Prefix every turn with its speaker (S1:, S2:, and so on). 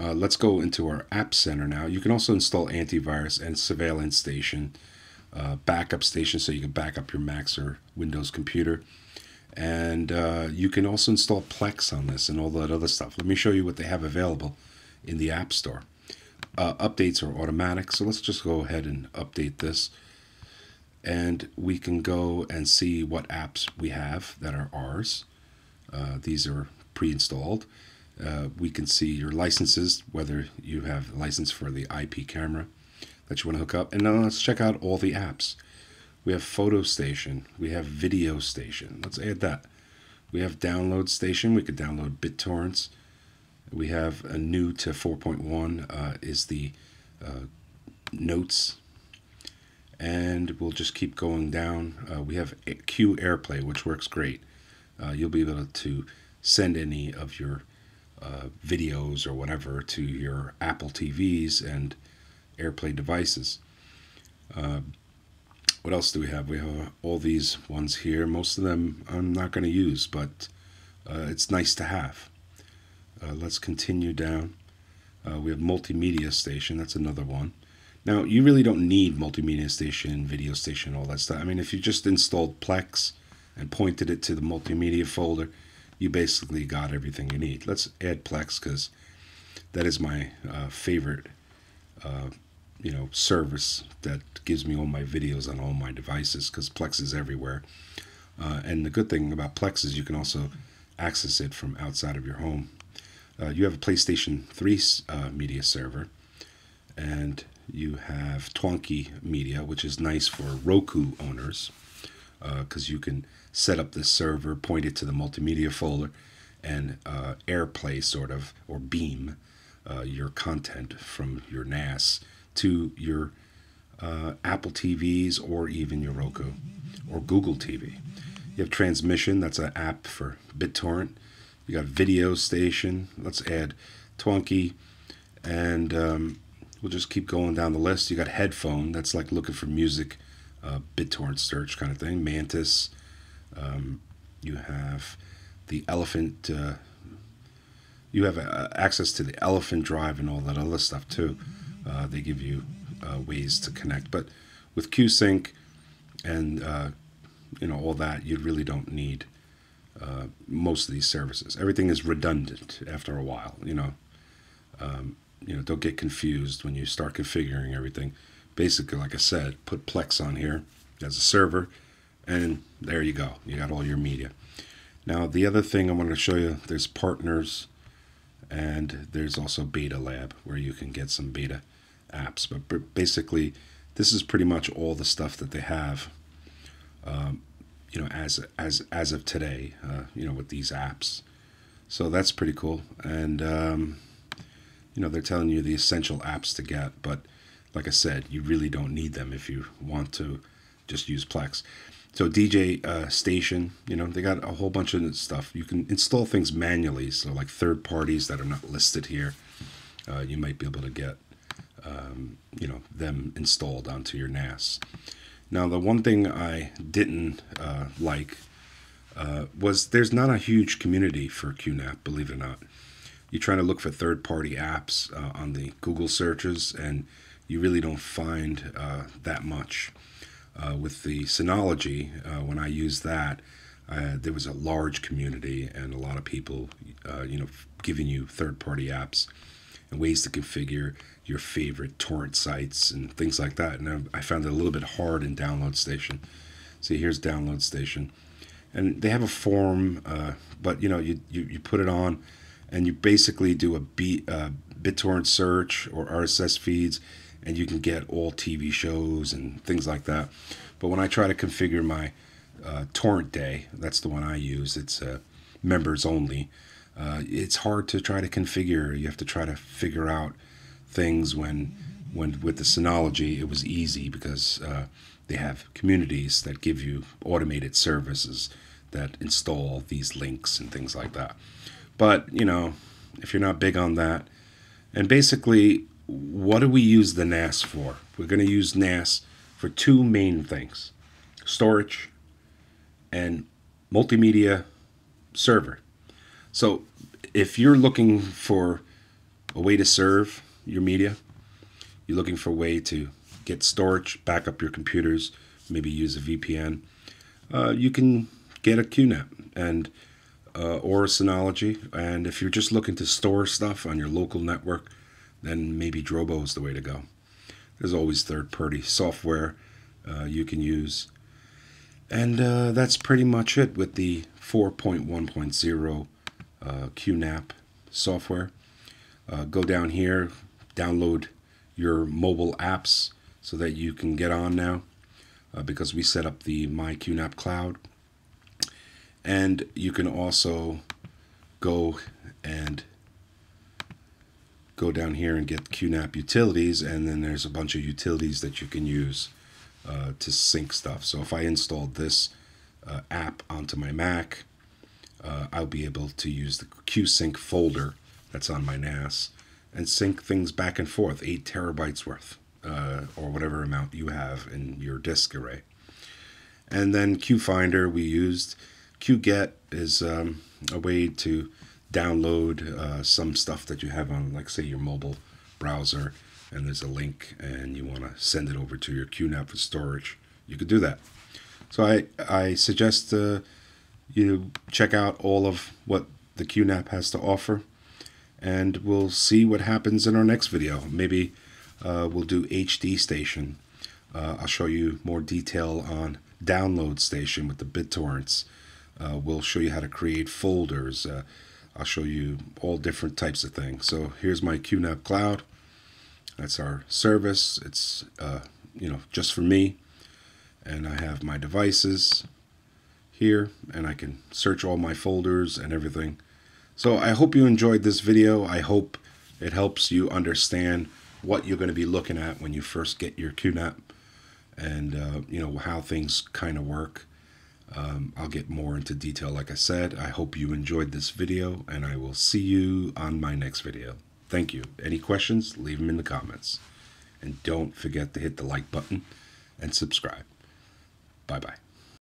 S1: Uh, let's go into our App Center now. You can also install antivirus and surveillance station, uh, backup station, so you can back up your Macs or Windows computer. And uh, you can also install Plex on this and all that other stuff. Let me show you what they have available in the App Store. Uh, updates are automatic, so let's just go ahead and update this. And we can go and see what apps we have that are ours. Uh, these are pre-installed. Uh, we can see your licenses, whether you have license for the IP camera that you want to hook up. And now let's check out all the apps. We have Photo Station. We have Video Station. Let's add that. We have Download Station. We could download BitTorrents. We have a new to 4.1 uh, is the uh, Notes. And we'll just keep going down. Uh, we have Q AirPlay, which works great. Uh, you'll be able to send any of your uh, videos or whatever to your Apple TVs and AirPlay devices. Uh, what else do we have? We have all these ones here. Most of them I'm not going to use, but uh, it's nice to have. Uh, let's continue down. Uh, we have multimedia station. That's another one. Now, you really don't need multimedia station, video station, all that stuff. I mean, if you just installed Plex and pointed it to the multimedia folder, you basically got everything you need. Let's add Plex because that is my uh, favorite uh, you know service that gives me all my videos on all my devices because Plex is everywhere. Uh, and the good thing about Plex is you can also access it from outside of your home. Uh, you have a PlayStation 3 uh, media server, and you have Twonky Media, which is nice for Roku owners because uh, you can set up this server, point it to the multimedia folder, and uh, AirPlay sort of, or beam uh, your content from your NAS to your uh, Apple TVs or even your Roku or Google TV. You have Transmission, that's an app for BitTorrent. You got Video Station, let's add Twonky, and um, we'll just keep going down the list. You got Headphone, that's like looking for music, uh, BitTorrent search kind of thing. Mantis, um, you have the elephant. Uh, you have uh, access to the elephant drive and all that other stuff too. Uh, they give you uh, ways to connect, but with QSync and uh, you know all that, you really don't need uh, most of these services. Everything is redundant after a while. You know, um, you know, don't get confused when you start configuring everything. Basically, like I said, put Plex on here as a server and there you go. You got all your media. Now, the other thing I want to show you, there's partners and there's also Beta Lab where you can get some beta apps. But basically, this is pretty much all the stuff that they have, um, you know, as as as of today, uh, you know, with these apps. So that's pretty cool. And um, you know, they're telling you the essential apps to get, but like I said, you really don't need them if you want to just use Plex. So DJ uh, Station, you know, they got a whole bunch of stuff. You can install things manually. So like third parties that are not listed here, uh, you might be able to get, um, you know, them installed onto your NAS. Now the one thing I didn't uh, like uh, was there's not a huge community for QNAP, believe it or not. You're trying to look for third-party apps uh, on the Google searches, and you really don't find uh, that much. Uh, with the Synology, uh, when I used that, uh, there was a large community and a lot of people, uh, you know, giving you third-party apps and ways to configure your favorite torrent sites and things like that. And I, I found it a little bit hard in Download Station. See, here's Download Station, and they have a form, but you know, you, you you put it on, and you basically do a B, uh, BitTorrent search or RSS feeds and you can get all TV shows and things like that. But when I try to configure my uh, torrent day, that's the one I use. It's uh, members only. Uh, it's hard to try to configure. You have to try to figure out things when, when with the Synology, it was easy because uh, they have communities that give you automated services that install these links and things like that. But you know, if you're not big on that, and basically what do we use the NAS for? We're going to use NAS for two main things storage and multimedia server. So if you're looking for a way to serve your media. You're looking for a way to get storage, back up your computers, maybe use a VPN. Uh, you can get a QNAP and uh, or a Synology. And if you're just looking to store stuff on your local network, then maybe Drobo is the way to go. There's always third-party software uh, you can use. And uh, that's pretty much it with the 4.1.0 uh, QNAP software. Uh, go down here, download your mobile apps so that you can get on now uh, because we set up the My QNAP Cloud. And you can also go and go down here and get QNAP utilities, and then there's a bunch of utilities that you can use uh, to sync stuff. So if I installed this uh, app onto my Mac, uh, I'll be able to use the QSync folder that's on my NAS and sync things back and forth, eight terabytes worth, uh, or whatever amount you have in your disk array. And then QFinder we used. QGet is um, a way to download uh, some stuff that you have on, like, say, your mobile browser, and there's a link, and you want to send it over to your QNAP for storage. You could do that. So I, I suggest uh, you check out all of what the QNAP has to offer, and we'll see what happens in our next video. Maybe uh, we'll do HD Station. Uh, I'll show you more detail on Download Station with the BitTorrents. Uh, we'll show you how to create folders. I'll show you all different types of things. So here's my QNAP Cloud. That's our service. It's uh, you know just for me, and I have my devices here, and I can search all my folders and everything. So I hope you enjoyed this video. I hope it helps you understand what you're going to be looking at when you first get your QNAP and uh, you know how things kind of work. Um, I'll get more into detail like I said. I hope you enjoyed this video and I will see you on my next video. Thank you. Any questions, leave them in the comments. And don't forget to hit the like button and subscribe. Bye-bye.